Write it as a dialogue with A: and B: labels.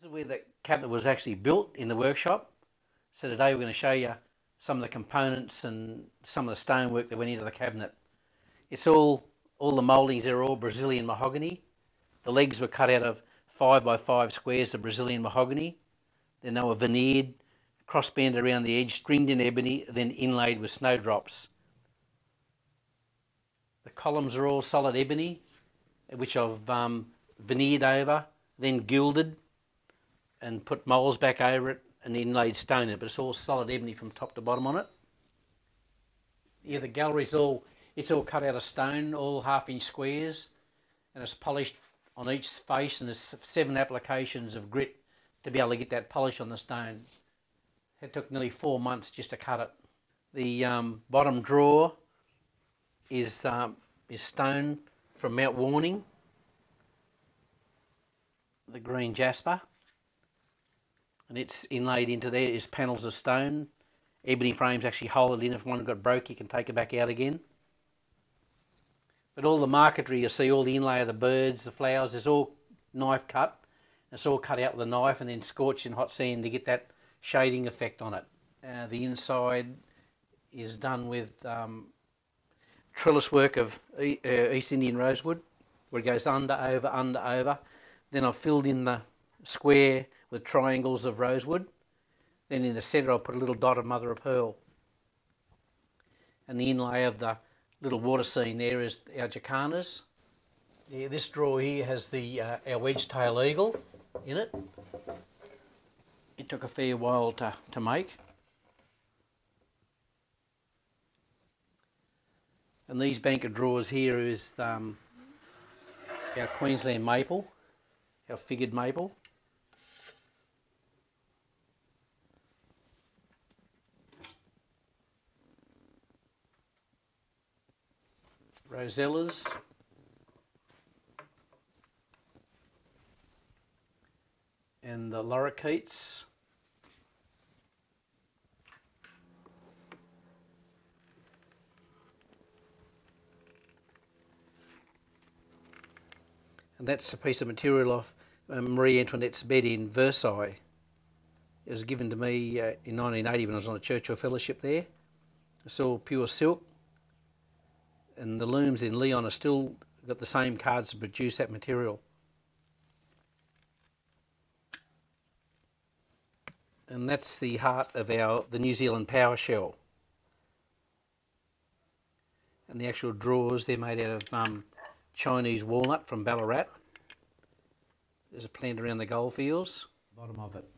A: This is where the cabinet was actually built in the workshop. So today we're going to show you some of the components and some of the stonework that went into the cabinet. It's all, all the mouldings are all Brazilian mahogany. The legs were cut out of five by five squares of Brazilian mahogany. Then they were veneered, crossband around the edge, stringed in ebony, then inlaid with snowdrops. The columns are all solid ebony, which I've um, veneered over, then gilded and put moles back over it and inlaid stone in it, but it's all solid ebony from top to bottom on it. Yeah, the gallery's all, it's all cut out of stone, all half inch squares, and it's polished on each face, and there's seven applications of grit to be able to get that polish on the stone. It took nearly four months just to cut it. The um, bottom drawer is, um, is stone from Mount Warning, the green jasper and it's inlaid into there is panels of stone. Ebony frames actually hold it in. If one got broke, you can take it back out again. But all the marquetry, you see all the inlay of the birds, the flowers, is all knife cut. It's all cut out with a knife and then scorched in hot sand to get that shading effect on it. Uh, the inside is done with um, trellis work of uh, East Indian rosewood, where it goes under, over, under, over. Then I've filled in the square with triangles of rosewood. Then in the centre I'll put a little dot of mother of pearl. And the inlay of the little water scene there is our jacanas. Yeah, this drawer here has the uh, our wedge-tail eagle in it. It took a fair while to, to make. And these banker drawers here is um, our Queensland maple, our figured maple. Rosellas. And the lorikeets. And that's a piece of material off um, Marie Antoinette's bed in Versailles. It was given to me uh, in 1980 when I was on a Churchill Fellowship there. It's all pure silk and the looms in Lyon are still got the same cards to produce that material. And that's the heart of our the New Zealand paua shell. And the actual drawers, they're made out of um, Chinese walnut from Ballarat. There's a plant around the goldfields, bottom of it.